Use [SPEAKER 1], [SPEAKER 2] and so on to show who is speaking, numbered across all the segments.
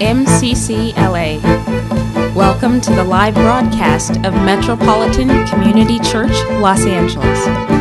[SPEAKER 1] MCCLA. Welcome to the live broadcast of Metropolitan Community Church, Los Angeles.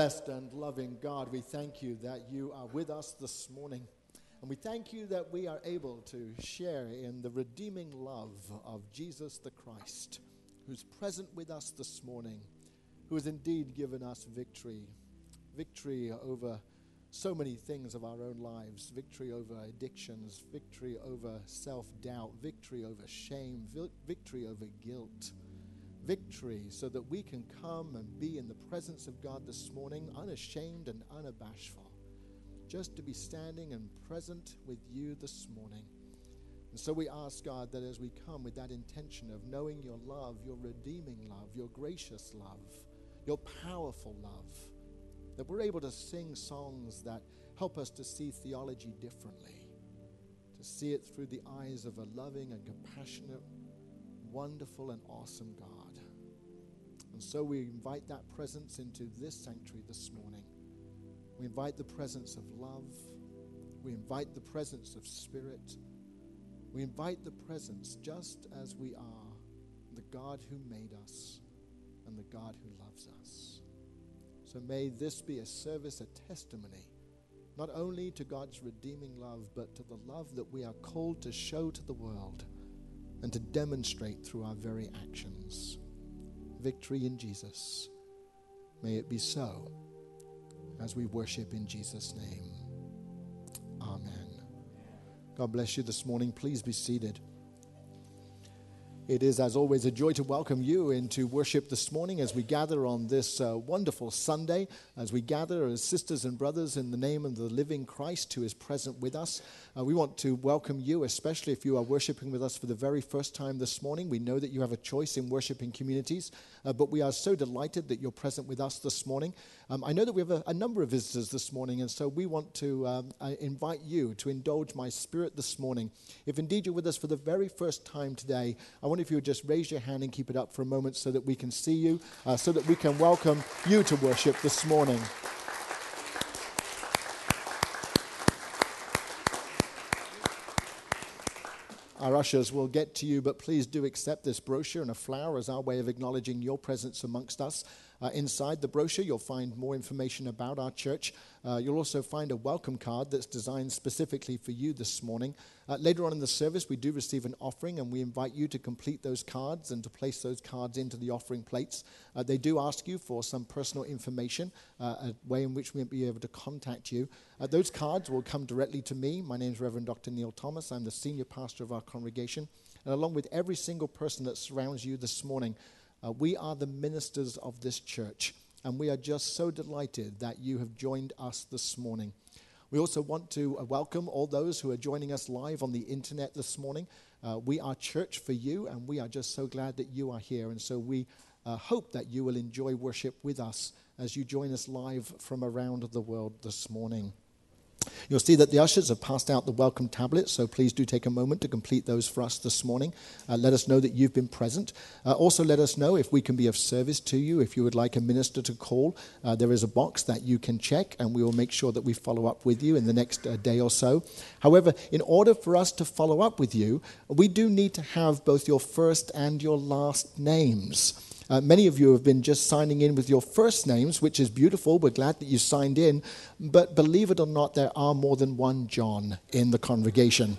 [SPEAKER 2] Blessed and loving God, we thank you that you are with us this morning. And we thank you that we are able to share in the redeeming love of Jesus the Christ, who's present with us this morning, who has indeed given us victory victory over so many things of our own lives victory over addictions, victory over self doubt, victory over shame, victory over guilt victory so that we can come and be in the presence of God this morning, unashamed and unabashful, just to be standing and present with you this morning. And so we ask God that as we come with that intention of knowing your love, your redeeming love, your gracious love, your powerful love, that we're able to sing songs that help us to see theology differently, to see it through the eyes of a loving and compassionate, wonderful and awesome God. And so we invite that presence into this sanctuary this morning. We invite the presence of love. We invite the presence of spirit. We invite the presence just as we are, the God who made us and the God who loves us. So may this be a service, a testimony, not only to God's redeeming love, but to the love that we are called to show to the world and to demonstrate through our very actions victory in Jesus. May it be so as we worship in Jesus' name. Amen. God bless you this morning. Please be seated. It is, as always, a joy to welcome you into worship this morning as we gather on this uh, wonderful Sunday, as we gather as sisters and brothers in the name of the living Christ who is present with us. Uh, we want to welcome you, especially if you are worshiping with us for the very first time this morning. We know that you have a choice in worshiping communities, uh, but we are so delighted that you're present with us this morning. Um, I know that we have a, a, number of visitors this morning, and so we want to um, invite you to indulge my spirit this morning. If indeed you're with us for the very first time today, I wonder if you would just raise your hand and keep it up for a moment so that we can see you, uh, so that we can welcome you to worship this morning. Our ushers will get to you, but please do accept this brochure and a flower as our way of acknowledging your presence amongst us. Uh, inside the brochure, you'll find more information about our church. Uh, you'll also find a welcome card that's designed specifically for you this morning. Uh, later on in the service, we do receive an offering, and we invite you to complete those cards and to place those cards into the offering plates. Uh, they do ask you for some personal information, uh, a way in which we'll be able to contact you. Uh, those cards will come directly to me. My name is Reverend Dr. Neil Thomas. I'm the senior pastor of our congregation. And along with every single person that surrounds you this morning, uh, we are the ministers of this church, and we are just so delighted that you have joined us this morning. We also want to uh, welcome all those who are joining us live on the internet this morning. Uh, we are church for you, and we are just so glad that you are here. And so we uh, hope that you will enjoy worship with us as you join us live from around the world this morning. You'll see that the ushers have passed out the welcome tablets, so please do take a moment to complete those for us this morning. Uh, let us know that you've been present. Uh, also, let us know if we can be of service to you. If you would like a minister to call, uh, there is a box that you can check, and we will make sure that we follow up with you in the next uh, day or so. However, in order for us to follow up with you, we do need to have both your first and your last names. Uh, many of you have been just signing in with your first names, which is beautiful. We're glad that you signed in. But believe it or not, there are more than one John in the congregation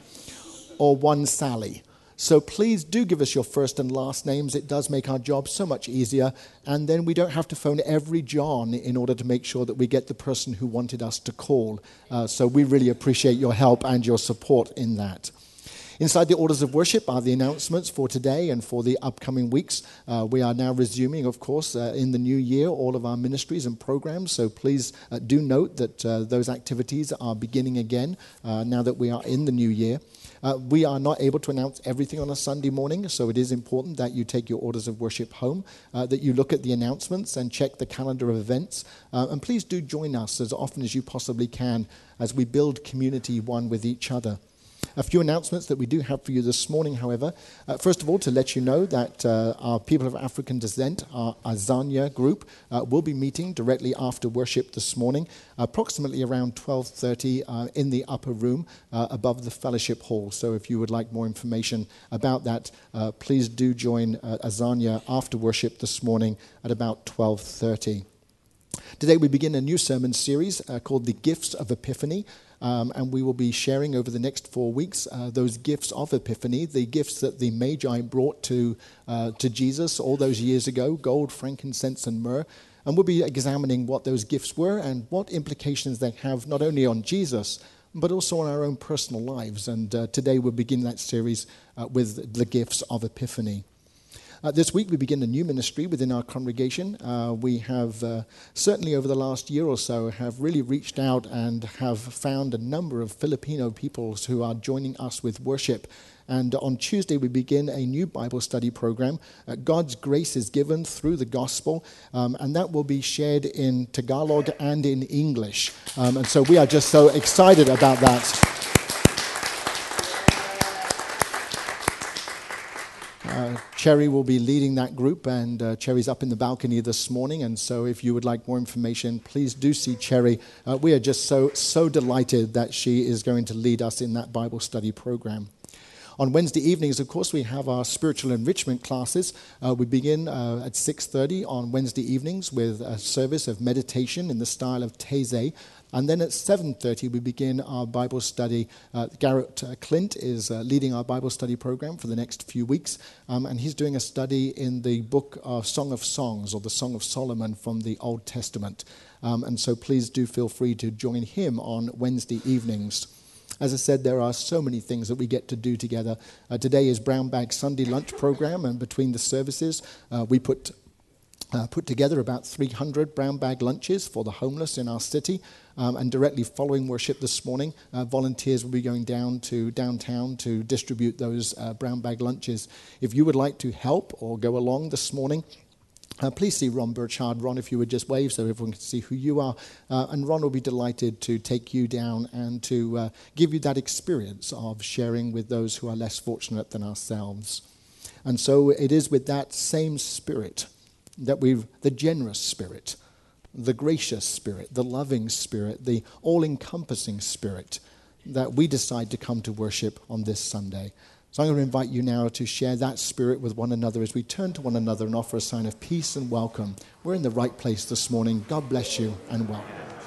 [SPEAKER 2] or one Sally. So please do give us your first and last names. It does make our job so much easier. And then we don't have to phone every John in order to make sure that we get the person who wanted us to call. Uh, so we really appreciate your help and your support in that. Inside the orders of worship are the announcements for today and for the upcoming weeks. Uh, we are now resuming, of course, uh, in the new year, all of our ministries and programs. So please uh, do note that uh, those activities are beginning again uh, now that we are in the new year. Uh, we are not able to announce everything on a Sunday morning, so it is important that you take your orders of worship home, uh, that you look at the announcements and check the calendar of events. Uh, and please do join us as often as you possibly can as we build community one with each other. A few announcements that we do have for you this morning, however. Uh, first of all, to let you know that uh, our people of African descent, our Azania group, uh, will be meeting directly after worship this morning, approximately around 12:30 uh, in the upper room uh, above the fellowship hall. So, if you would like more information about that, uh, please do join Azania after worship this morning at about 12:30. Today we begin a new sermon series called The Gifts of Epiphany. Um, and we will be sharing over the next four weeks uh, those gifts of Epiphany, the gifts that the Magi brought to, uh, to Jesus all those years ago gold, frankincense, and myrrh. And we'll be examining what those gifts were and what implications they have not only on Jesus, but also on our own personal lives. And uh, today we'll begin that series uh, with the gifts of Epiphany. Uh, this week, we begin a new ministry within our congregation. Uh, we have, uh, certainly over the last year or so, have really reached out and have found a number of Filipino peoples who are joining us with worship. And on Tuesday, we begin a new Bible study program. Uh, God's grace is given through the gospel, um, and that will be shared in Tagalog and in English. Um, and so we are just so excited about that. Uh, Cherry will be leading that group, and uh, Cherry's up in the balcony this morning. And so, if you would like more information, please do see Cherry. Uh, we are just so so delighted that she is going to lead us in that Bible study program. On Wednesday evenings, of course, we have our spiritual enrichment classes. Uh, we begin uh, at 6.30 on Wednesday evenings with a service of meditation in the style of Taizé. And then at 7.30, we begin our Bible study. Uh, Garrett uh, Clint is uh, leading our Bible study program for the next few weeks. Um, and he's doing a study in the book of Song of Songs, or the Song of Solomon from the Old Testament. Um, and so please do feel free to join him on Wednesday evenings. As I said, there are so many things that we get to do together. Uh, today is Brown Bag Sunday lunch program, and between the services, uh, we put uh, put together about 300 brown bag lunches for the homeless in our city. Um, and directly following worship this morning, uh, volunteers will be going down to downtown to distribute those uh, brown bag lunches. If you would like to help or go along this morning, uh, please see Ron Burchard. Ron, if you would just wave so everyone can see who you are. Uh, and Ron will be delighted to take you down and to uh, give you that experience of sharing with those who are less fortunate than ourselves. And so it is with that same spirit that we've, the generous spirit, the gracious spirit, the loving spirit, the all encompassing spirit that we decide to come to worship on this Sunday. So I'm going to invite you now to share that spirit with one another as we turn to one another and offer a sign of peace and welcome. We're in the right place this morning. God bless you and welcome.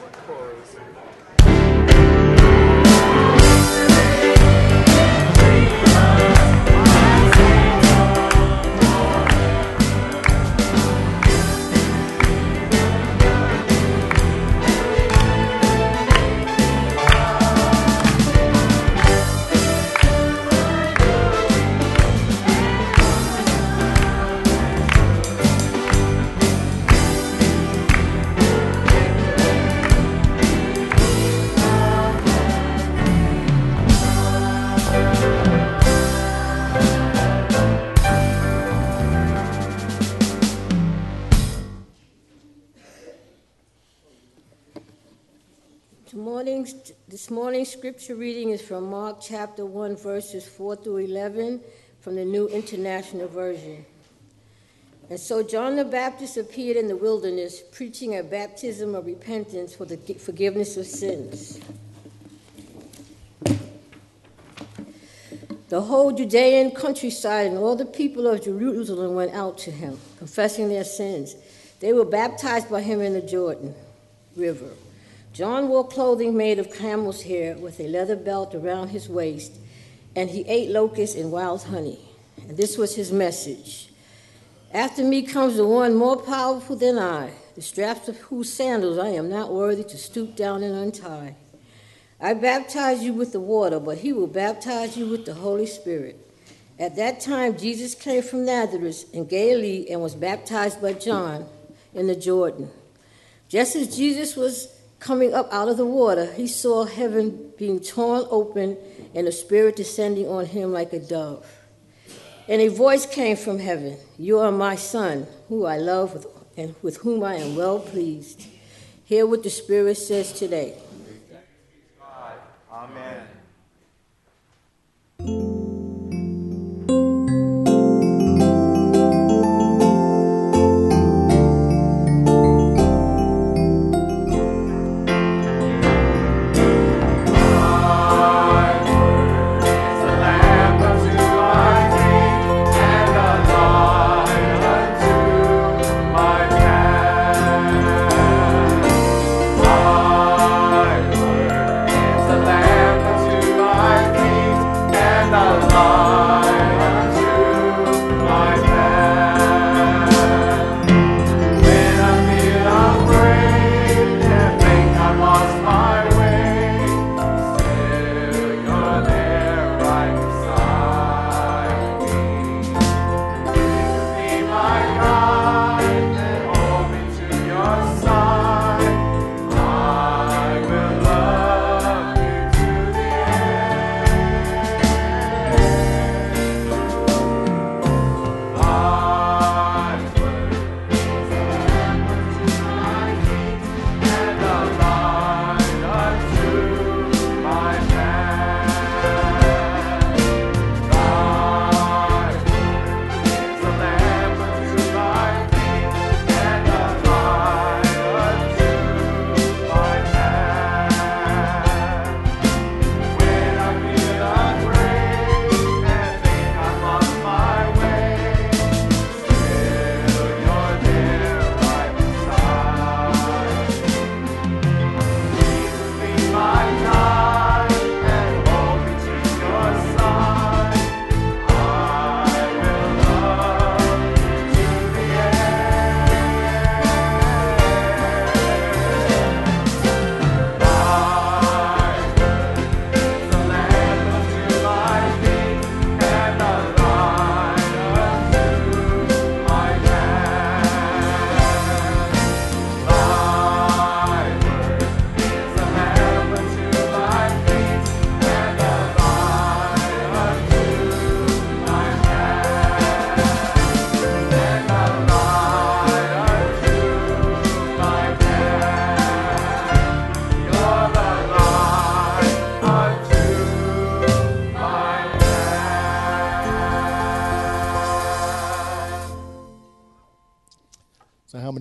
[SPEAKER 3] This morning's scripture reading is from Mark chapter 1, verses 4 through 11 from the New International Version. And so John the Baptist appeared in the wilderness, preaching a baptism of repentance for the forgiveness of sins. The whole Judean countryside and all the people of Jerusalem went out to him, confessing their sins. They were baptized by him in the Jordan River. John wore clothing made of camel's hair with a leather belt around his waist, and he ate locusts and wild honey. And this was his message After me comes the one more powerful than I, the straps of whose sandals I am not worthy to stoop down and untie. I baptize you with the water, but he will baptize you with the Holy Spirit. At that time, Jesus came from Nazareth in Galilee and was baptized by John in the Jordan. Just as Jesus was coming up out of the water, he saw heaven being torn open and the Spirit descending on him like a dove. And a voice came from heaven You are my Son, who I love and with whom I am well pleased. Hear what the Spirit says today. Amen.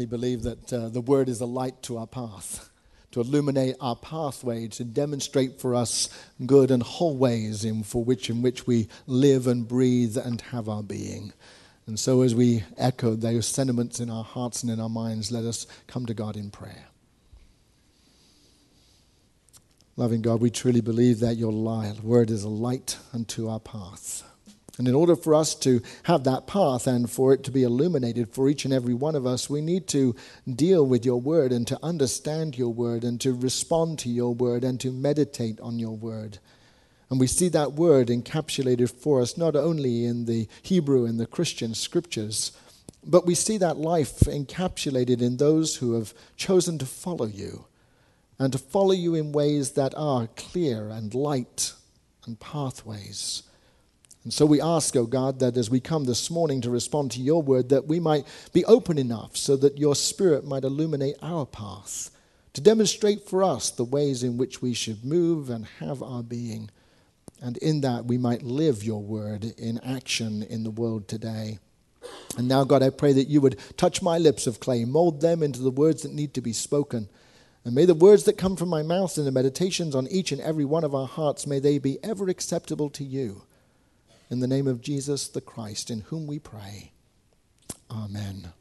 [SPEAKER 2] Many believe that uh, the word is a light to our path, to illuminate our pathway, to demonstrate for us good and whole ways in, for which, in which we live and breathe and have our being? And so, as we echo those sentiments in our hearts and in our minds, let us come to God in prayer. Loving God, we truly believe that your word is a light unto our path. And in order for us to have that path and for it to be illuminated for each and every one of us, we need to deal with your word and to understand your word and to respond to your word and to meditate on your word. And we see that word encapsulated for us not only in the Hebrew and the Christian scriptures, but we see that life encapsulated in those who have chosen to follow you and to follow you in ways that are clear and light and pathways. And so we ask, oh God, that as we come this morning to respond to your word, that we might be open enough so that your spirit might illuminate our path, to demonstrate for us the ways in which we should move and have our being. And in that we might live your word in action in the world today. And now, God, I pray that you would touch my lips of clay, mold them into the words that need to be spoken. And may the words that come from my mouth and the meditations on each and every one of our hearts, may they be ever acceptable to you in the name of Jesus the Christ, in whom we pray. Amen.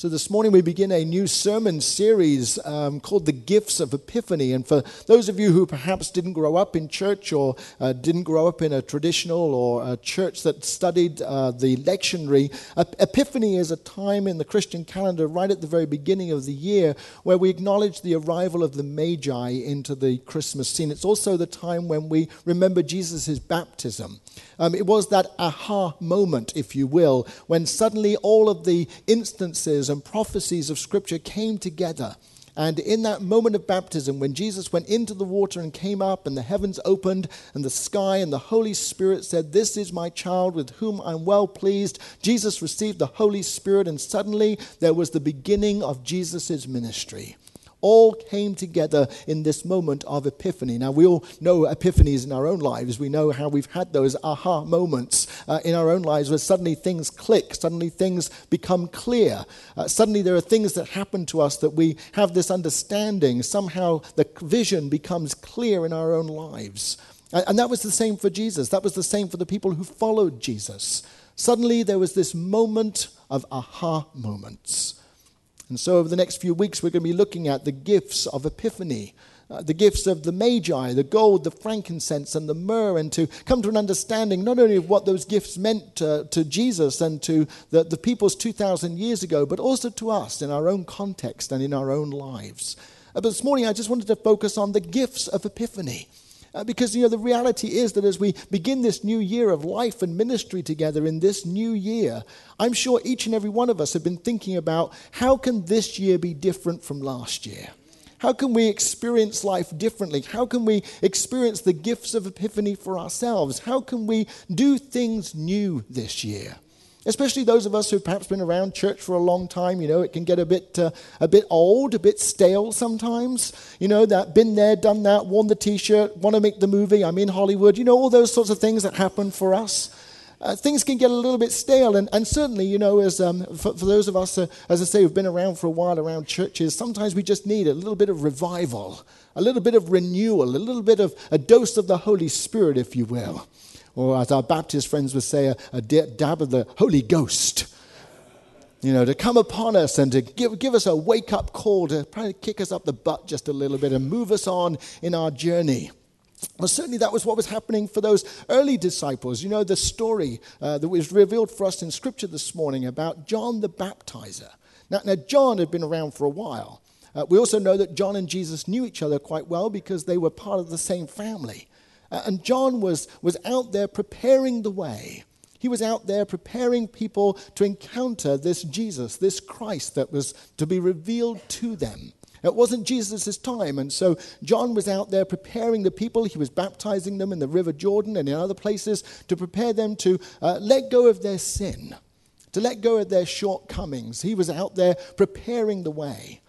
[SPEAKER 2] So, this morning we begin a new sermon series um, called The Gifts of Epiphany. And for those of you who perhaps didn't grow up in church or uh, didn't grow up in a traditional or a church that studied uh, the lectionary, Epiphany is a time in the Christian calendar right at the very beginning of the year where we acknowledge the arrival of the Magi into the Christmas scene. It's also the time when we remember Jesus' baptism. Um, it was that aha moment, if you will, when suddenly all of the instances and prophecies of Scripture came together. And in that moment of baptism, when Jesus went into the water and came up, and the heavens opened, and the sky and the Holy Spirit said, This is my child with whom I'm well pleased, Jesus received the Holy Spirit, and suddenly there was the beginning of Jesus' ministry all came together in this moment of epiphany. Now, we all know epiphanies in our own lives. We know how we've had those aha moments uh, in our own lives where suddenly things click, suddenly things become clear. Uh, suddenly there are things that happen to us that we have this understanding. Somehow the vision becomes clear in our own lives. And, and that was the same for Jesus. That was the same for the people who followed Jesus. Suddenly there was this moment of aha moments. And so, over the next few weeks, we're going to be looking at the gifts of Epiphany. Uh, the gifts of the Magi, the gold, the frankincense, and the myrrh, and to come to an understanding not only of what those gifts meant to Jesus and to the, the peoples 2,000 years ago, but also to us in our own context and in our own lives. Uh, but this morning, I just wanted to focus on the gifts of Epiphany. Uh, because, you know, the reality is that as we begin this new year of life and ministry together in this new year, I'm sure each and every one of us have been thinking about how can this year be different from last year? How can we experience life differently? How can we experience the gifts of Epiphany for ourselves? How can we do things new this year? Especially those of us who've perhaps been around church for a long time. You know, it can get a bit, uh, a bit old, a bit stale sometimes. You know, that been there, done that, worn the t shirt, want to make the movie, I'm in Hollywood. You know, all those sorts of things that happen for us. Uh, things can get a little bit stale. And, and certainly, you know, as, um, for, for, those of us, uh, as I say, who've been around for a while around churches, sometimes we just need a little bit of revival, a little bit of renewal, a little bit of a dose of the Holy Spirit, if you will or as our Baptist friends would say, a, a dab of the Holy Ghost. You know, to come upon us and to give, give us a wake up call to to kick us up the butt just a little bit and move us on in our journey. Well, certainly that was what was happening for those early disciples. You know, the story uh, that was revealed for us in Scripture this morning about John the Baptizer. Now, now John had been around for a while. Uh, we also know that John and Jesus knew each other quite well because they were part of the same family. Uh, and John was, was out there preparing the way. He was out there preparing people to encounter this Jesus, this Christ that was to be revealed to them. It wasn't Jesus' time, and so John was out there preparing the people. He was baptizing them in the River Jordan and in other places to prepare them to uh, let go of their sin, to let go of their shortcomings. He was out there preparing the way.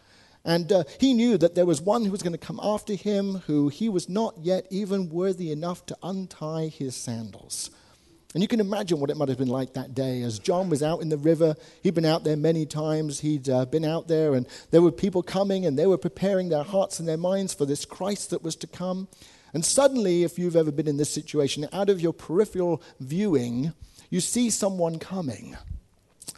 [SPEAKER 2] And uh, he knew that there was one who was going to come after him who he was not yet even worthy enough to untie his sandals. And you can imagine what it might have been like that day as John was out in the river. He'd been out there many times. He'd uh, been out there, and there were people coming, and they were preparing their hearts and their minds for this Christ that was to come. And suddenly, if you've ever been in this situation, out of your peripheral viewing, you see someone coming.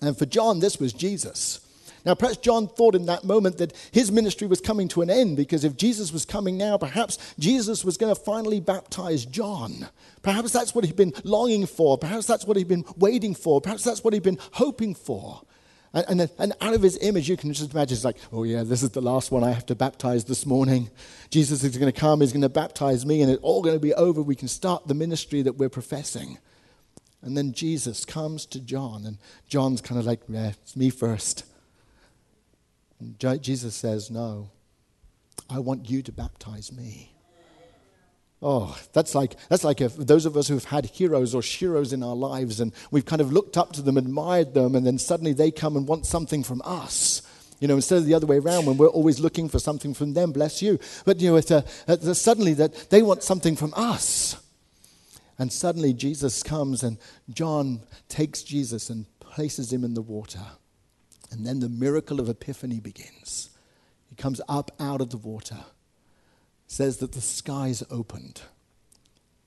[SPEAKER 2] And for John, this was Jesus. Now, perhaps John thought in that moment that his ministry was coming to an end because if Jesus was coming now, perhaps Jesus was going to finally baptize John. Perhaps that's what he'd been longing for. Perhaps that's what he'd been waiting for. Perhaps that's what he'd been hoping for. And, and, and, out of his image, you can just imagine it's like, oh, yeah, this is the last one I have to baptize this morning. Jesus is going to come, he's going to baptize me, and it's all going to be over. We can start the ministry that we're professing. And then Jesus comes to John, and John's kind of like, yeah, it's me first. And Jesus says, No, I want you to baptize me. Oh, that's like, that's like if those of us who've had heroes or sheroes in our lives and we've kind of looked up to them, admired them, and then suddenly they come and want something from us. You know, instead of the other way around when we're always looking for something from them, bless you. But, you know, it's a, it's a, suddenly that they want something from us. And suddenly Jesus comes and John takes Jesus and places him in the water. And then the miracle of Epiphany begins. He comes up out of the water. Says that the skies opened.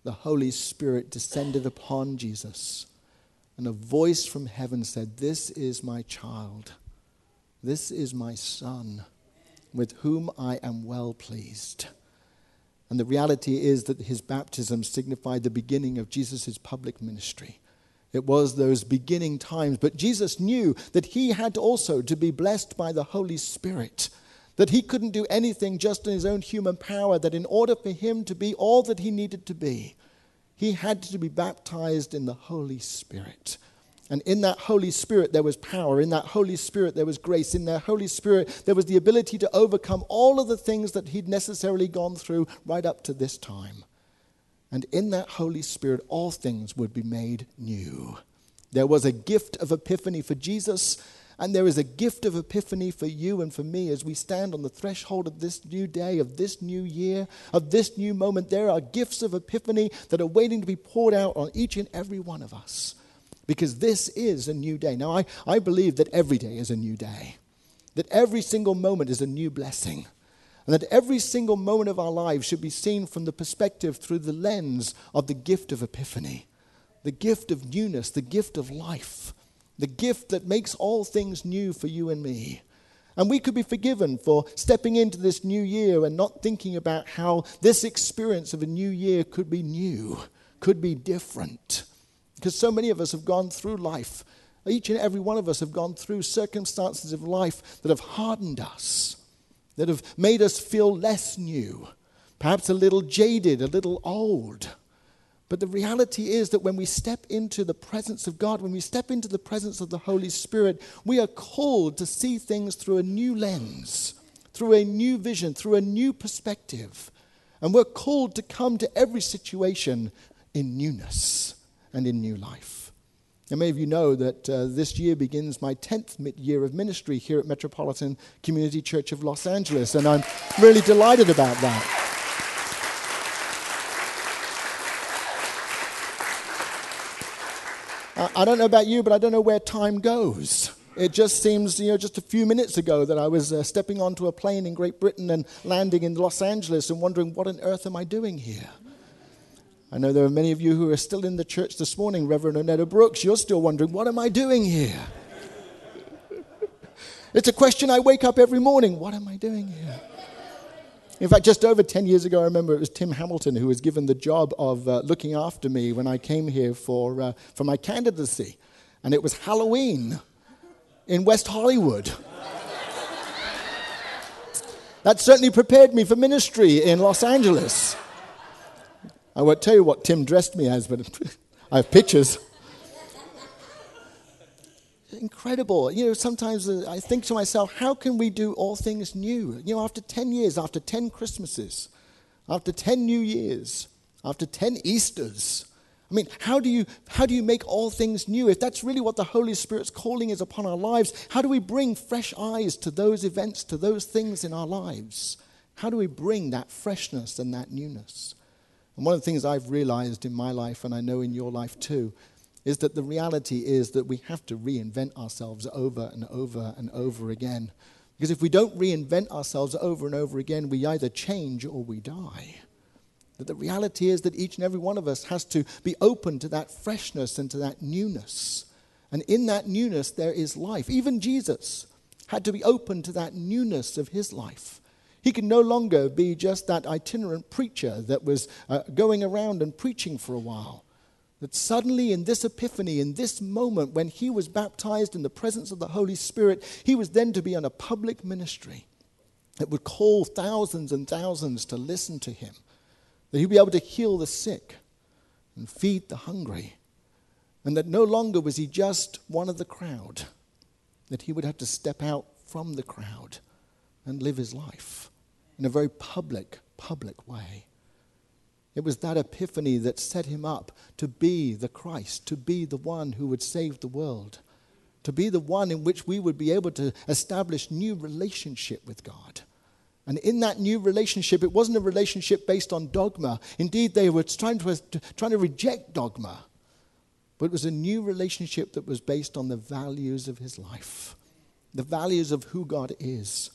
[SPEAKER 2] The Holy Spirit descended upon Jesus. And a voice from heaven said, This is my child. This is my son, with whom I am well pleased. And the reality is that his baptism signified the beginning of Jesus' public ministry. It was those beginning times. But Jesus knew that he had also to be blessed by the Holy Spirit, that he couldn't do anything just in his own human power, that in order for him to be all that he needed to be, he had to be baptized in the Holy Spirit. And in that Holy Spirit, there was power. In that Holy Spirit, there was grace. In that Holy Spirit, there was the ability to overcome all of the things that he'd necessarily gone through right up to this time. And in that Holy Spirit, all things would be made new. There was a gift of epiphany for Jesus, and there is a gift of epiphany for you and for me as we stand on the threshold of this new day, of this new year, of this new moment. There are gifts of epiphany that are waiting to be poured out on each and every one of us because this is a new day. Now, I, I believe that every day is a new day, that every single moment is a new blessing and that every single moment of our lives should be seen from the perspective through the lens of the gift of epiphany, the gift of newness, the gift of life, the gift that makes all things new for you and me. And we could be forgiven for stepping into this new year and not thinking about how this experience of a new year could be new, could be different. Because so many of us have gone through life. Each and every one of us have gone through circumstances of life that have hardened us that have made us feel less new, perhaps a little jaded, a little old. But the reality is that when we step into the presence of God, when we step into the presence of the Holy Spirit, we are called to see things through a new lens, through a new vision, through a new perspective. And we're called to come to every situation in newness and in new life. And many of you know that uh, this year begins my 10th year of ministry here at Metropolitan Community Church of Los Angeles, and I'm really delighted about that. I don't know about you, but I don't know where time goes. It just seems, you know, just a few minutes ago that I was uh, stepping onto a plane in Great Britain and landing in Los Angeles and wondering, what on earth am I doing here? I know there are many of you who are still in the church this morning, Reverend Onetta Brooks. You're still wondering, what am I doing here? it's a question I wake up every morning. What am I doing here? In fact, just over 10 years ago, I remember it was Tim Hamilton who was given the job of uh, looking after me when I came here for, uh, for my candidacy. And it was Halloween in West Hollywood. that certainly prepared me for ministry in Los Angeles. I won't tell you what Tim dressed me as, but I have pictures. Incredible. You know, sometimes uh, I think to myself, how can we do all things new? You know, after 10 years, after 10 Christmases, after 10 New Years, after 10 Easters. I mean, how do you how do you make all things new? If that's really what the Holy Spirit's calling is upon our lives, how do we bring fresh eyes to those events, to those things in our lives? How do we bring that freshness and that newness? And one of the things I've realized in my life, and I know in your life too, is that the reality is that we have to reinvent ourselves over and over and over again. Because if we don't reinvent ourselves over and over again, we either change or we die. That the reality is that each and every one of us has to be open to that freshness and to that newness. And in that newness, there is life. Even Jesus had to be open to that newness of his life. He could no longer be just that itinerant preacher that was uh, going around and preaching for a while. That suddenly, in this epiphany, in this moment when he was baptized in the presence of the Holy Spirit, he was then to be on a public ministry that would call thousands and thousands to listen to him. That he'd be able to heal the sick and feed the hungry. And that no longer was he just one of the crowd, that he would have to step out from the crowd and live his life in a very public, public way. It was that epiphany that set him up to be the Christ, to be the one who would save the world, to be the one in which we would be able to establish new relationship with God. And in that new relationship, it wasn't a relationship based on dogma. Indeed, they were trying to, trying to reject dogma. But it was a new relationship that was based on the values of his life, the values of who God is.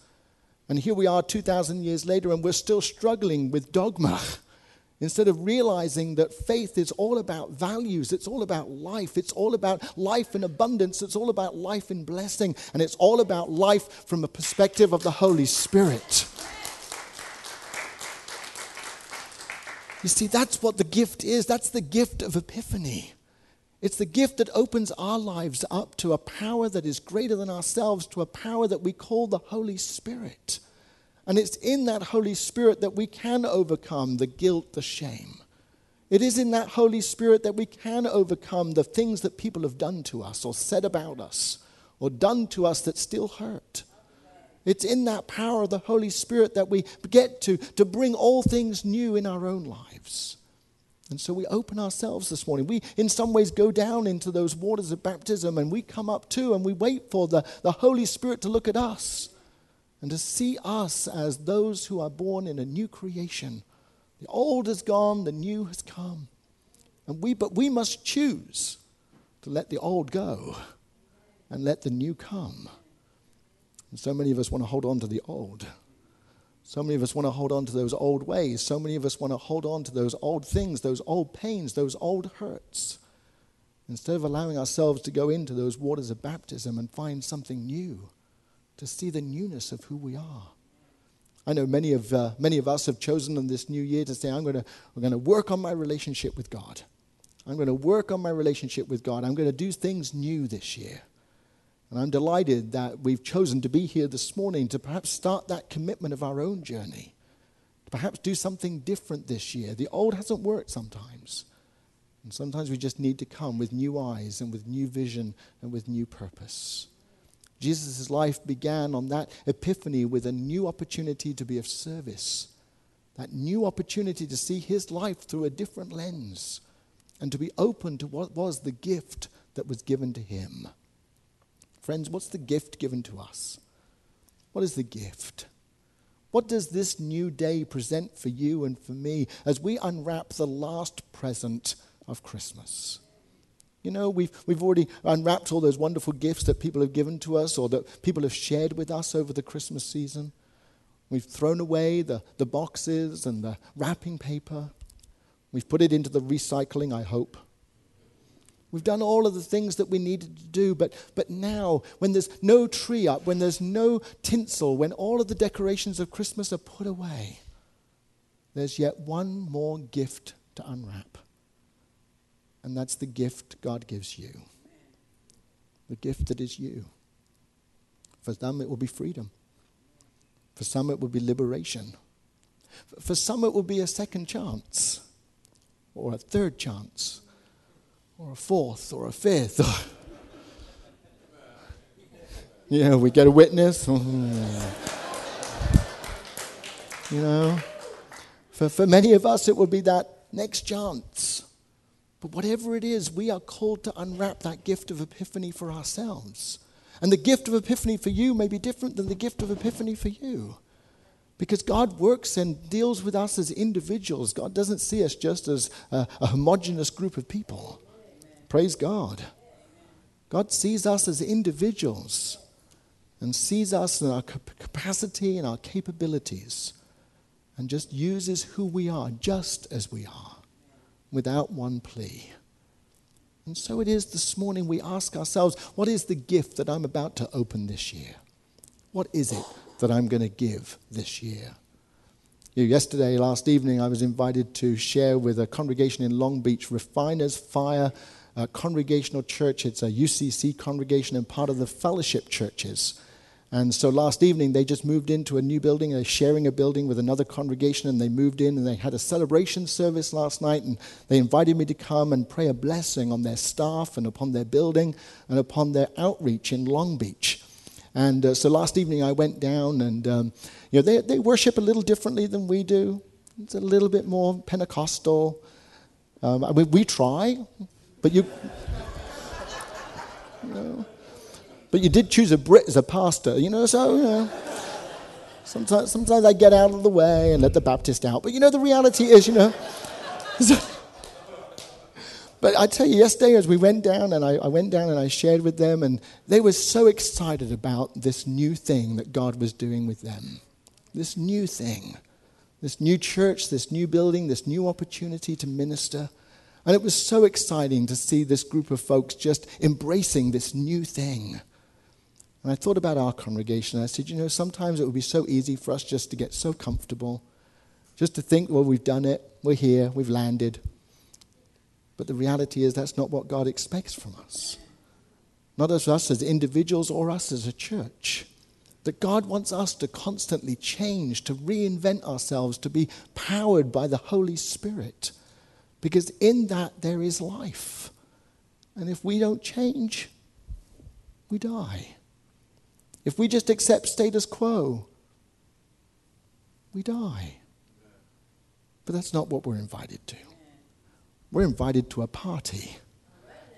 [SPEAKER 2] And here we are 2,000 years later, and we're still struggling with dogma. Instead of realizing that faith is all about values, it's all about life, it's all about life in abundance, it's all about life in blessing, and it's all about life from a perspective of the Holy Spirit. You see, that's what the gift is. That's the gift of Epiphany. It's the gift that opens our lives up to a power that is greater than ourselves, to a power that we call the Holy Spirit. And it's in that Holy Spirit that we can overcome the guilt, the shame. It is in that Holy Spirit that we can overcome the things that people have done to us or said about us or done to us that still hurt. It's in that power of the Holy Spirit that we get to, to bring all things new in our own lives. And so we open ourselves this morning. We, in some ways, go down into those waters of baptism and we come up too and we wait for the, the Holy Spirit to look at us and to see us as those who are born in a new creation. The old is gone, the new has come. And we, but we must choose to let the old go and let the new come. And so many of us want to hold on to the old. So many of us want to hold on to those old ways. So many of us want to hold on to those old things, those old pains, those old hurts. Instead of allowing ourselves to go into those waters of baptism and find something new to see the newness of who we are. I know many of, uh, many of us have chosen in this new year to say, I'm going to, I'm going to work on my relationship with God. I'm going to work on my relationship with God. I'm going to do things new this year. And I'm delighted that we've chosen to be here this morning to perhaps start that commitment of our own journey, to perhaps do something different this year. The old hasn't worked sometimes. And sometimes we just need to come with new eyes and with new vision and with new purpose. Jesus' life began on that epiphany with a new opportunity to be of service, that new opportunity to see his life through a different lens and to be open to what was the gift that was given to him. Friends, what's the gift given to us? What is the gift? What does this new day present for you and for me as we unwrap the last present of Christmas? You know, we've, we've already unwrapped all those wonderful gifts that people have given to us or that people have shared with us over the Christmas season. We've thrown away the, the boxes and the wrapping paper. We've put it into the recycling, I hope. We've done all of the things that we needed to do, but, but now, when there's no tree up, when there's no tinsel, when all of the decorations of Christmas are put away, there's yet one more gift to unwrap. And that's the gift God gives you. The gift that is you. For some, it will be freedom. For some, it will be liberation. For some, it will be a second chance, or a third chance, or a fourth, or a fifth. yeah, we get a witness. you know, for, for many of us, it would be that next chance but whatever it is, we are called to unwrap that gift of epiphany for ourselves. And the gift of epiphany for you may be different than the gift of epiphany for you. Because God works and deals with us as individuals. God doesn't see us just as a, a homogenous group of people. Praise God. God sees us as individuals and sees us in our capacity and our capabilities and just uses who we are just as we are without one plea. And so it is this morning we ask ourselves what is the gift that I'm about to open this year? What is it that I'm going to give this year? Yesterday, last evening, I was invited to share with a congregation in Long Beach, Refiners Fire uh, Congregational Church. It's a UCC congregation and part of the fellowship churches. And so last evening, they just moved into a new building. They're sharing a building with another congregation, and they moved in and they had a celebration service last night. And they invited me to come and pray a blessing on their staff and upon their building and upon their outreach in Long Beach. And uh, so last evening, I went down, and um, you know, they, they worship a little differently than we do. It's a little bit more Pentecostal. Um, we try, but you. you know, but you did choose a Brit as a pastor, you know, so, you know. Sometimes, sometimes I get out of the way and let the Baptist out. But you know, the reality is, you know. but I tell you, yesterday as we went down and I, I went down and I shared with them, and they were so excited about this new thing that God was doing with them. This new thing. This new church, this new building, this new opportunity to minister. And it was so exciting to see this group of folks just embracing this new thing. And I thought about our congregation. I said, you know, sometimes it would be so easy for us just to get so comfortable, just to think, well, we've done it, we're here, we've landed. But the reality is that's not what God expects from us. Not as us as individuals or us as a church. That God wants us to constantly change, to reinvent ourselves, to be powered by the Holy Spirit. Because in that there is life. And if we don't change, we die. If we just accept status quo, we die. But that's not what we're invited to. We're invited to a party,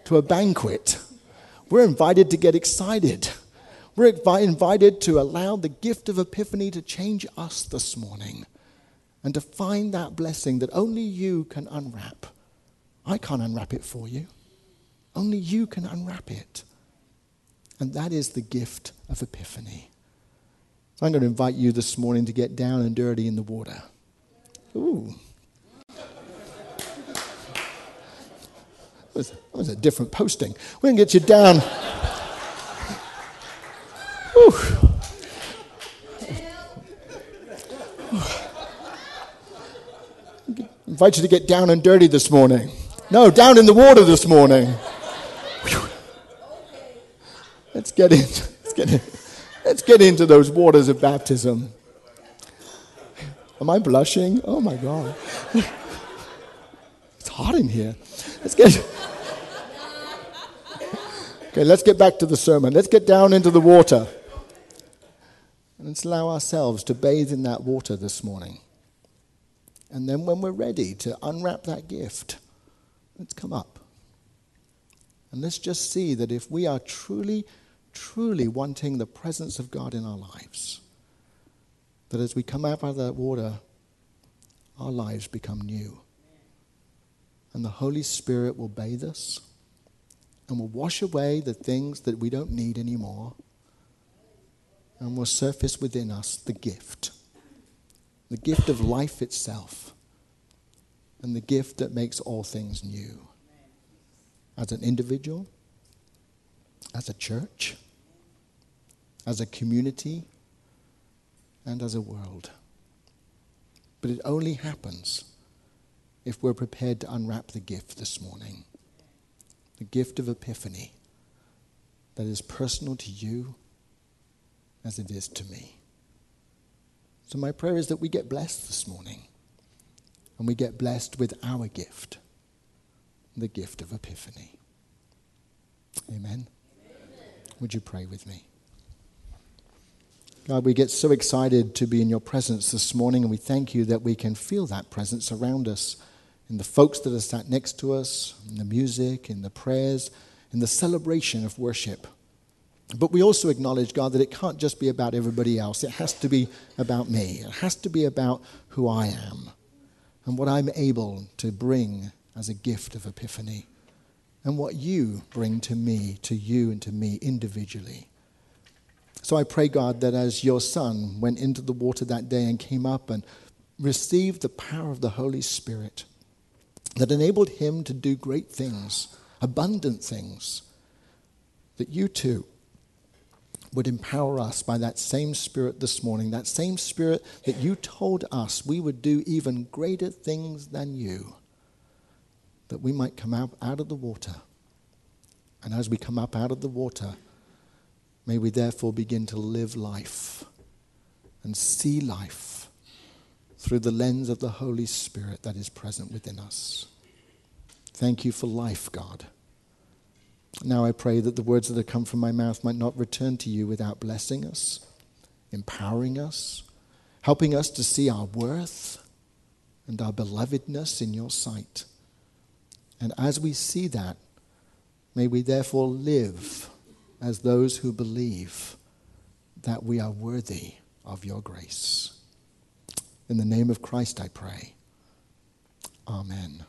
[SPEAKER 2] to a banquet. We're invited to get excited. We're invited to allow the gift of epiphany to change us this morning and to find that blessing that only you can unwrap. I can't unwrap it for you. Only you can unwrap it. And that is the gift of Epiphany. So I'm going to invite you this morning to get down and dirty in the water. Ooh. That was, that was a different posting. We're going to get you down. Ooh. Invite you to get down and dirty this morning. No, down in the water this morning. Let's get in. Let's get in. Let's get into those waters of baptism. Am I blushing? Oh my God. It's hot in here. Let's get. Okay, let's get back to the sermon. Let's get down into the water. And let's allow ourselves to bathe in that water this morning. And then when we're ready to unwrap that gift, let's come up. And let's just see that if we are truly truly wanting the presence of God in our lives, that as we come out of that water, our lives become new. And the Holy Spirit will bathe us and will wash away the things that we don't need anymore and will surface within us the gift the gift of life itself and the gift that makes all things new. As an individual, as a church, as a community, and as a world. But it only happens if we're prepared to unwrap the gift this morning the gift of Epiphany that is personal to you as it is to me. So, my prayer is that we get blessed this morning and we get blessed with our gift, the gift of Epiphany. Amen. Would you pray with me? God, we get so excited to be in your presence this morning, and we thank you that we can feel that presence around us in the folks that are sat next to us, in the music, in the prayers, in the celebration of worship. But we also acknowledge, God, that it can't just be about everybody else. It has to be about me. It has to be about who I am and what I'm able to bring as a gift of epiphany
[SPEAKER 4] and what you bring to me, to you, and to me individually. So I pray, God, that as your son went into the water that day and came up and received the power of the Holy Spirit that enabled him to do great things, abundant things, that you too would empower us by that same Spirit this morning, that same Spirit that you told us we would do even greater things than you, that we might come out, out of the water. And as we come up out of the water, may we therefore begin to live life and see life through the lens of the Holy Spirit that is present within us. Thank you for life, God. Now I pray that the words that have come from my mouth might not return to you without blessing us, empowering us, helping us to see our worth and our belovedness in your sight. And as we see that, may we therefore live as those who believe that we are worthy of your grace. In the name of Christ I pray. Amen.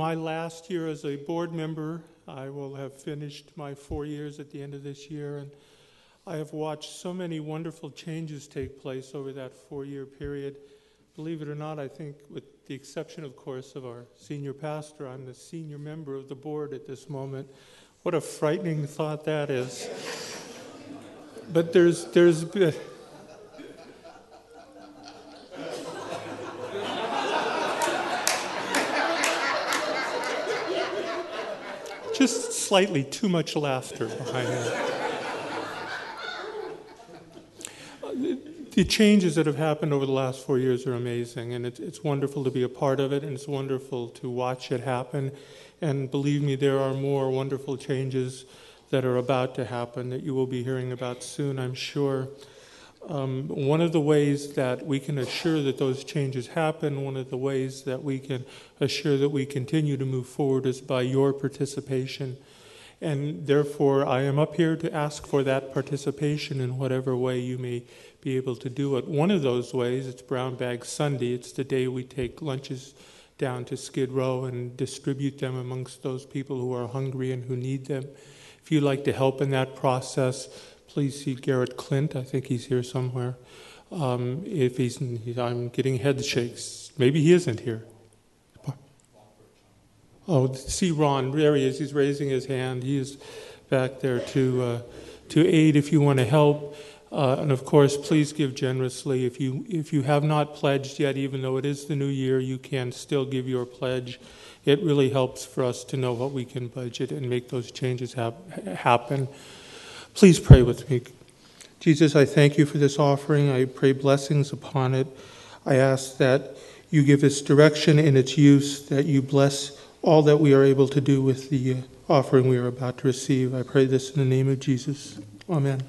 [SPEAKER 5] My last year as a board member. I will have finished my four years at the end of this year, and I have watched so many wonderful changes take place over that four year period. believe it or not, I think, with the exception, of course, of our senior pastor, I'm the senior member of the board at this moment. What a frightening thought that is. But there's, there's, just slightly too much laughter behind that. the changes that have happened over the last four years are amazing, and it's, it's wonderful to be a part of it, and it's wonderful to watch it happen. And believe me, there are more wonderful changes that are about to happen that you will be hearing about soon, I'm sure. Um, one of the ways that we can assure that those changes happen, one of the ways that we can assure that we continue to move forward is by your participation. And therefore, I am up here to ask for that participation in whatever way you may be able to do it. One of those ways, it's Brown Bag Sunday. It's the day we take lunches down to Skid Row and distribute them amongst those people who are hungry and who need them. If you'd like to help in that process, please see Garrett Clint. I think he's here somewhere. Um, if he's, I'm getting head shakes. Maybe he isn't here. Oh, see Ron. There he is. He's raising his hand. He is back there to uh, to aid if you want to help. Uh, and of course, please give generously. If you, if you have not pledged yet, even though it is the new year, you can still give your pledge. It really helps for us to know what we can budget and make those changes hap- happen. Please pray with me. Jesus, I thank you for this offering. I pray blessings upon it. I ask that you give us direction in its use, that you bless all that we are able to do with the offering we are about to receive. I pray this in the name of Jesus. Amen.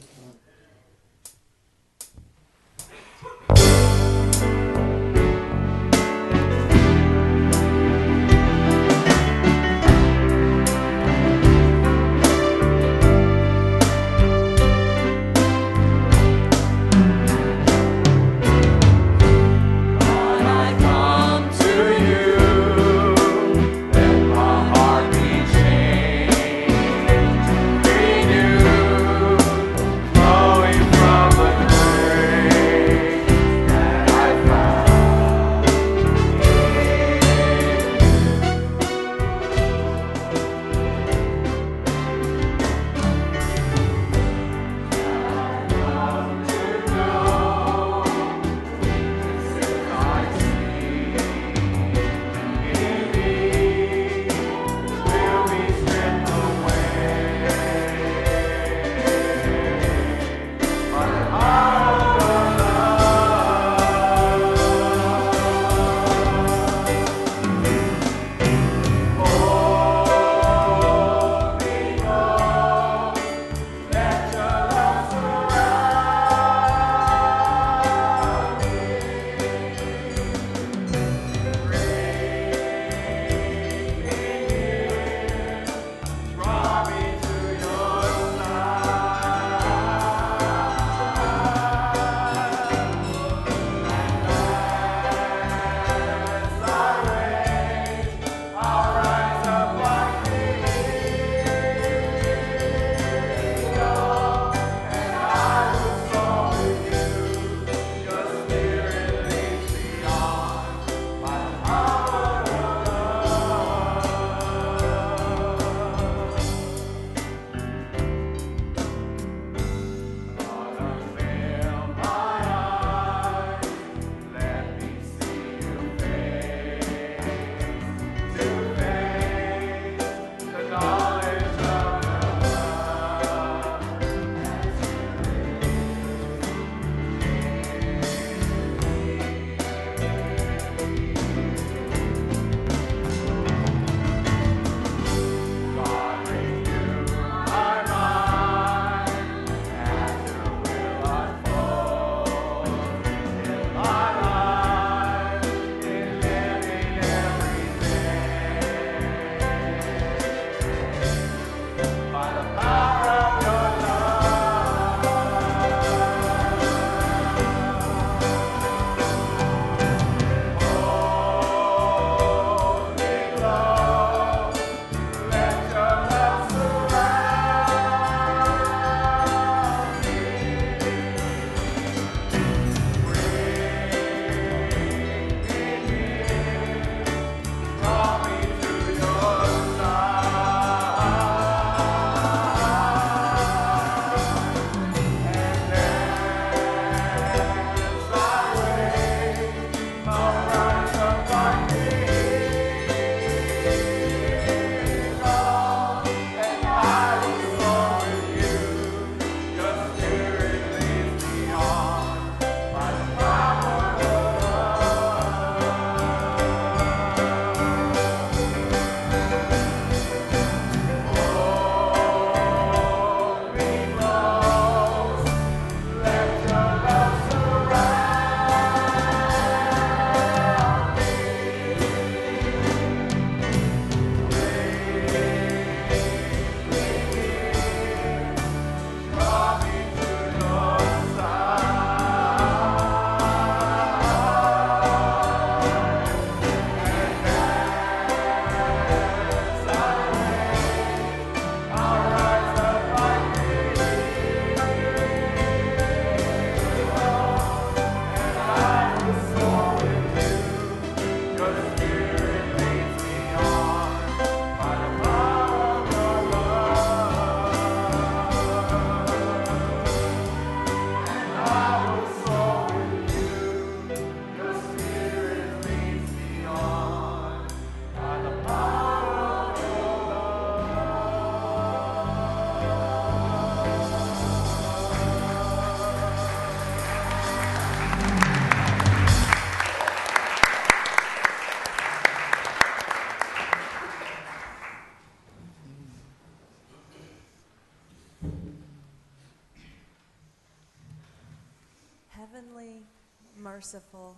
[SPEAKER 6] Merciful,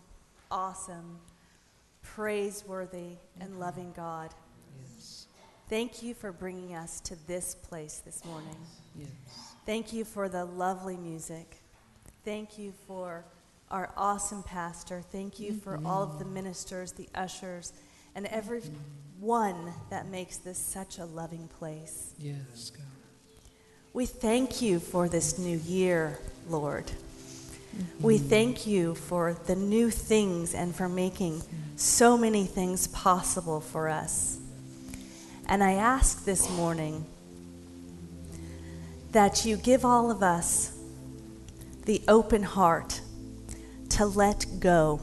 [SPEAKER 6] awesome, praiseworthy, and mm-hmm. loving God.
[SPEAKER 7] Yes.
[SPEAKER 6] Thank you for bringing us to this place this morning.
[SPEAKER 7] Yes.
[SPEAKER 6] Thank you for the lovely music. Thank you for our awesome pastor. Thank you for all of the mm-hmm. ministers, the ushers, and every one that makes this such a loving place.
[SPEAKER 7] Yes, God.
[SPEAKER 6] We thank you for this new year, Lord. We thank you for the new things and for making so many things possible for us. And I ask this morning that you give all of us the open heart to let go.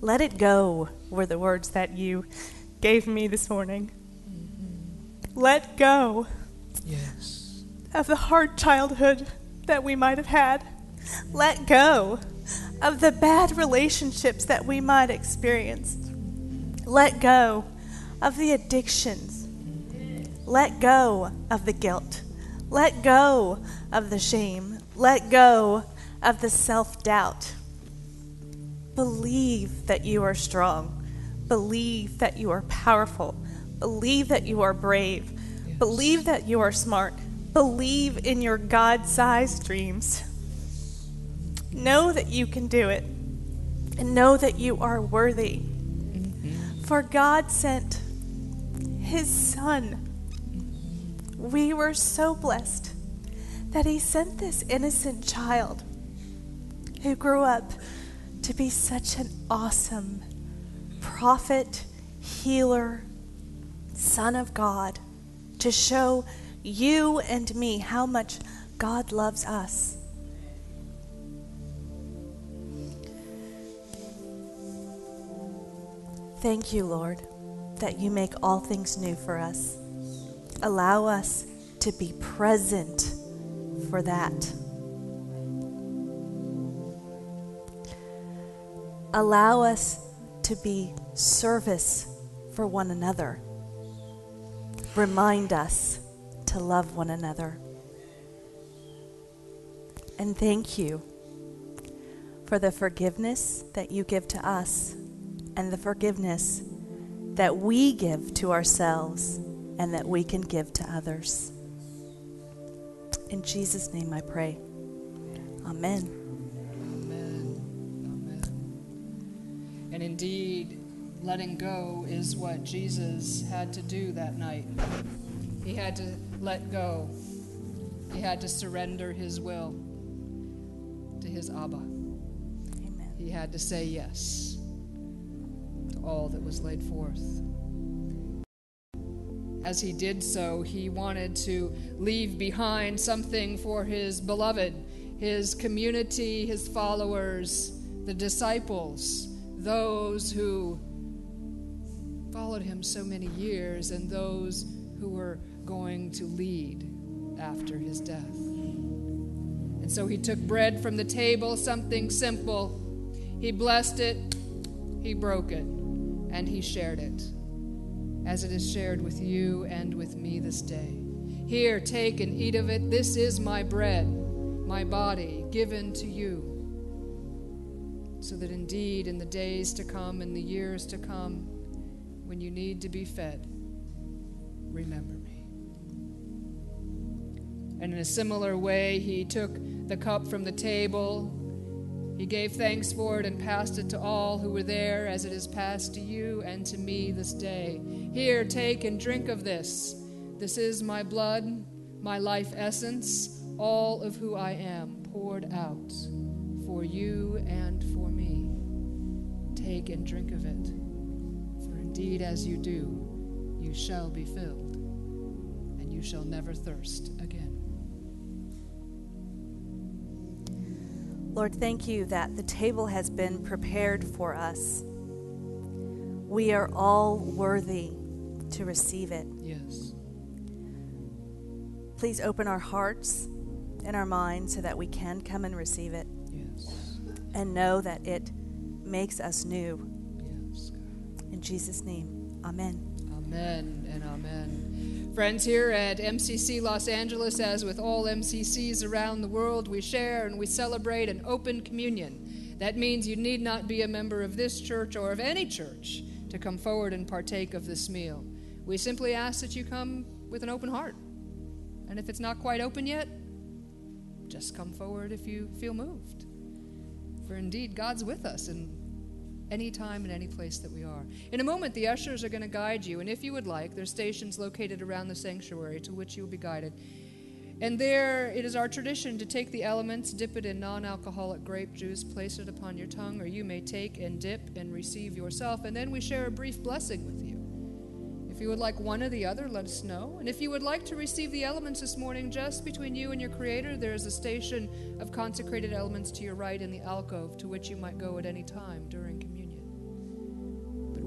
[SPEAKER 6] Let it go were the words that you gave me this morning. Let go
[SPEAKER 7] Yes.
[SPEAKER 6] of the hard childhood that we might have had. Let go of the bad relationships that we might experience. Let go of the addictions. Let go of the guilt. Let go of the shame. Let go of the self doubt. Believe that you are strong. Believe that you are powerful. Believe that you are brave. Believe that you are smart. Believe in your God sized dreams. Know that you can do it. And know that you are worthy. For God sent His Son. We were so blessed that He sent this innocent child who grew up to be such an awesome prophet, healer, Son of God, to show you and me how much God loves us. Thank you, Lord, that you make all things new for us. Allow us to be present for that. Allow us to be service for one another. Remind us to love one another. And thank you for the forgiveness that you give to us and the forgiveness that we give to ourselves and that we can give to others. In Jesus' name I pray. Amen.
[SPEAKER 7] Amen. Amen. And indeed, letting go is what Jesus had to do that night. He had to let go, he had to surrender his will to his Abba.
[SPEAKER 6] Amen.
[SPEAKER 7] He had to say yes all that was laid forth. As he did so, he wanted to leave behind something for his beloved, his community, his followers, the disciples, those who followed him so many years, and those who were going to lead after his death. And so he took bread from the table, something simple. He blessed it, he broke it, and he shared it, as it is shared with you and with me this day. Here, take and eat of it. This is my bread, my body, given to you, so that indeed in the days to come, in the years to come, when you need to be fed, remember me. And in a similar way, he took the cup from the table. He gave thanks for it and passed it to all who were there, as it is passed to you and to me this day. Here, take and drink of this. This is my blood, my life essence, all of who I am, poured out for you and for me. Take and drink of it. For indeed, as you do, you shall be filled, and you shall never thirst again.
[SPEAKER 6] Lord, thank you that the table has been prepared for us. We are all worthy to receive it.
[SPEAKER 7] Yes.
[SPEAKER 6] Please open our hearts and our minds so that we can come and receive it
[SPEAKER 7] Yes.
[SPEAKER 6] and know that it makes us new.
[SPEAKER 7] Yes.
[SPEAKER 6] In Jesus' name, amen.
[SPEAKER 7] Amen and amen. Friends, here at MCC Los Angeles, as with all MCCs around the world, we share and we celebrate an open communion. That means you need not be a member of this church or of any church to come forward and partake of this meal. We simply ask that you come with an open heart. And if it's not quite open yet, just come forward if you feel moved. For indeed, God's with us in any time and any place that we are. In a moment, the ushers are going to guide you, and if you would like, there's stations located around the sanctuary to which you will be guided. And there, it is our tradition to take the elements, dip it in non alcoholic grape juice, place it upon your tongue, or you may take and dip and receive yourself, and then we share a brief blessing with you. If you would like one or the other, let us know. And if you would like to receive the elements this morning just between you and your Creator, there is a station of consecrated elements to your right in the alcove to which you might go at any time during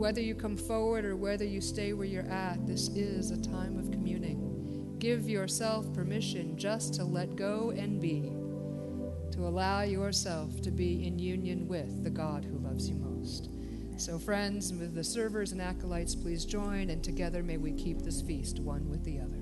[SPEAKER 7] whether you come forward or whether you stay where you're at, this is a time of communing. Give yourself permission just to let go and be, to allow yourself to be in union with the God who loves you most. So, friends, with the servers and acolytes, please join, and together may we keep this feast one with the other.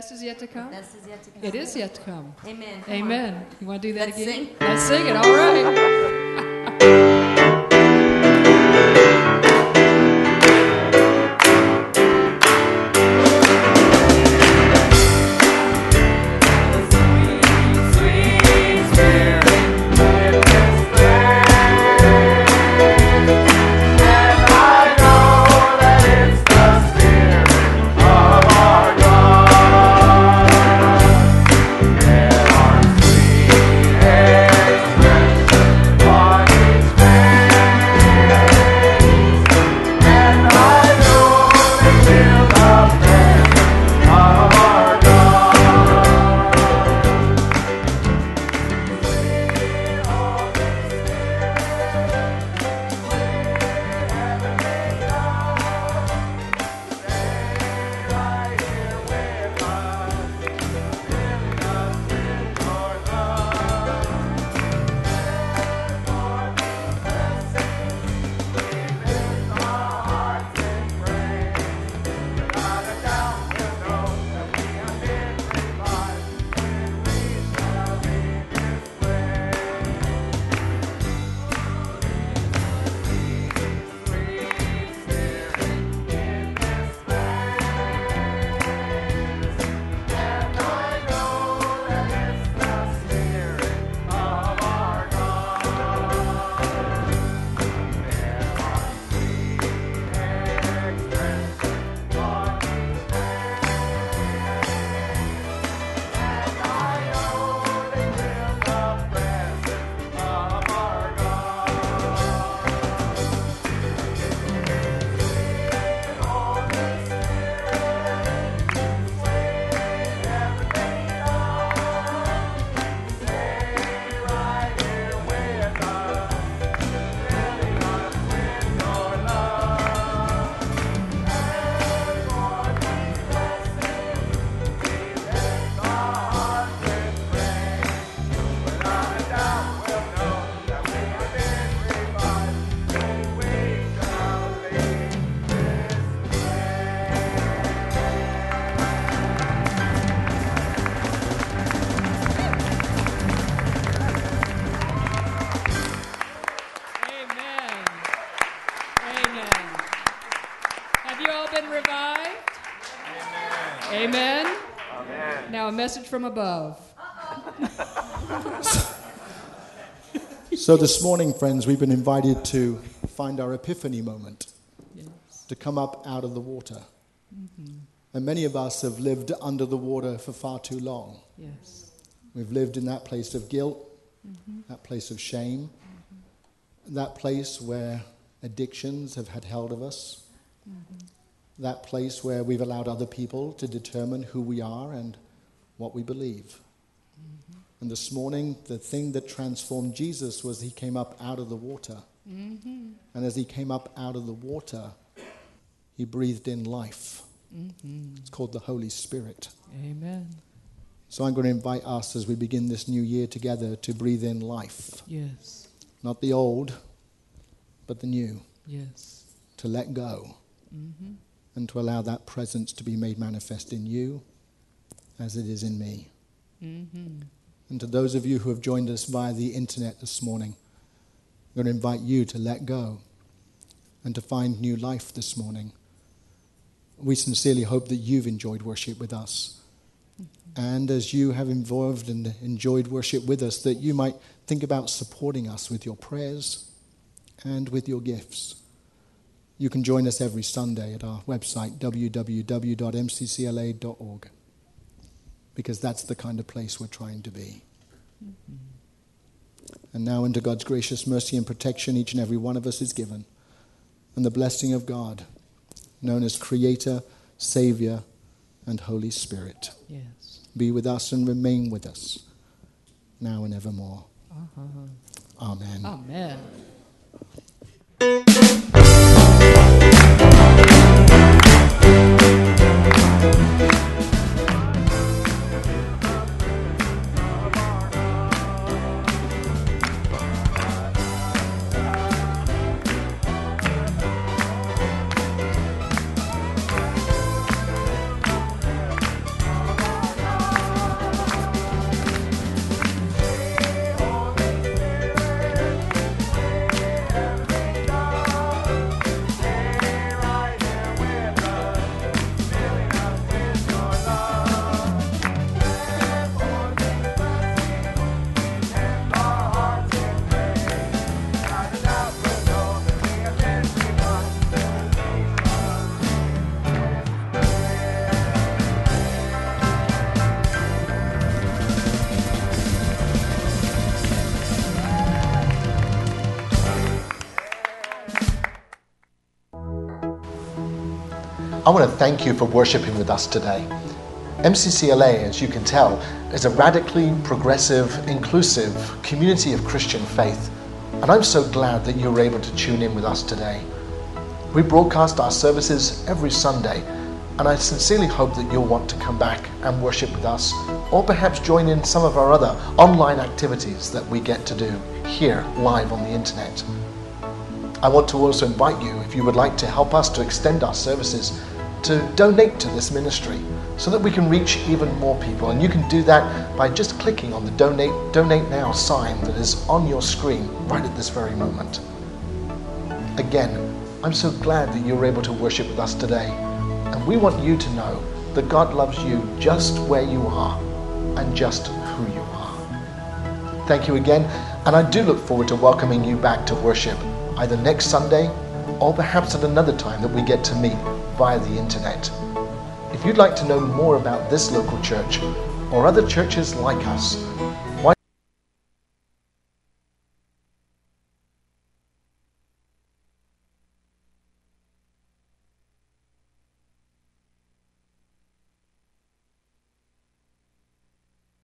[SPEAKER 7] Best is yet to come?
[SPEAKER 4] Best is yet to come. It is yet to come.
[SPEAKER 7] Amen. Come on.
[SPEAKER 4] Amen. You want to do that
[SPEAKER 7] Let's
[SPEAKER 4] again?
[SPEAKER 7] sing.
[SPEAKER 4] Let's sing it. All right. Message from above.
[SPEAKER 2] So, this morning, friends, we've been invited to find our epiphany moment, to come up out of the water. Mm-hmm. And many of us have lived under the water for far too long.
[SPEAKER 4] Yes.
[SPEAKER 2] We've lived in that place of guilt, mm-hmm. that place of shame, mm-hmm. that place where addictions have had held of us, that place where we've allowed other people to determine who we are and what we believe. And this morning, the thing that transformed Jesus was he came up out of the water. Mm-hmm. And as he came up out of the water, he breathed in life. Mm-hmm. It's called the Holy Spirit.
[SPEAKER 4] Amen.
[SPEAKER 2] So I'm going to invite us as we begin this new year together to breathe in life.
[SPEAKER 4] Yes.
[SPEAKER 2] Not the old, but the new.
[SPEAKER 4] Yes.
[SPEAKER 2] To let go mm-hmm. and to allow that presence to be made manifest in you as it is in me. Mm-hmm. And to those of you who have joined us via the internet this morning, I'm going to invite you to let go and to find new life this morning. We sincerely hope that you've enjoyed worship with us. Mm-hmm. And as you have involved and enjoyed worship with us, that you might think about supporting us with your prayers and with your gifts. You can join us every Sunday at our website, www.mccla.org, because that's the kind of place we're trying to be. And now, into God's gracious mercy and protection, each and every one of us is given. And the blessing of God, known as Creator, Savior, and Holy Spirit,
[SPEAKER 4] Yes.
[SPEAKER 2] be with us and remain with us now and evermore. Uh-huh.
[SPEAKER 4] Amen.
[SPEAKER 2] Amen. Thank you for worshiping with us today. MCCLA, as you can tell, is a radically progressive, inclusive community of Christian faith, and I'm so glad that you're able to tune in with us today. We broadcast our services every Sunday, and I sincerely hope that you'll want to come back and worship with us, or perhaps join in some of our other online activities that we get to do here live on the internet. I want to also invite you, if you would like to help us to extend our services, to donate to this ministry so that we can reach even more people. And you can do that by just clicking on the donate, donate now sign that is on your screen right at this very moment. Again, I'm so glad that you're able to worship with us today. And we want you to know that God loves you just where you are and just who you are. Thank you again, and I do look forward to welcoming you back to worship either next Sunday or perhaps at another time that we get to meet via the internet. If you'd like to know more about this local church or other churches like us,